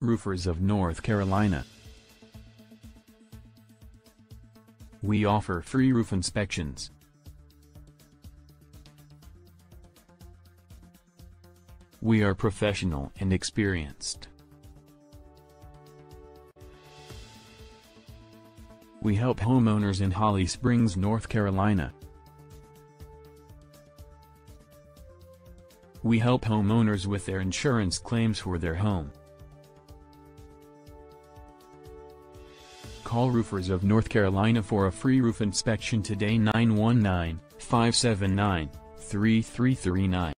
Roofers of North Carolina. We offer free roof inspections. We are professional and experienced. We help homeowners in Holly Springs, North Carolina. We help homeowners with their insurance claims for their home. Call Roofers of North Carolina for a free roof inspection today 919 579 3339.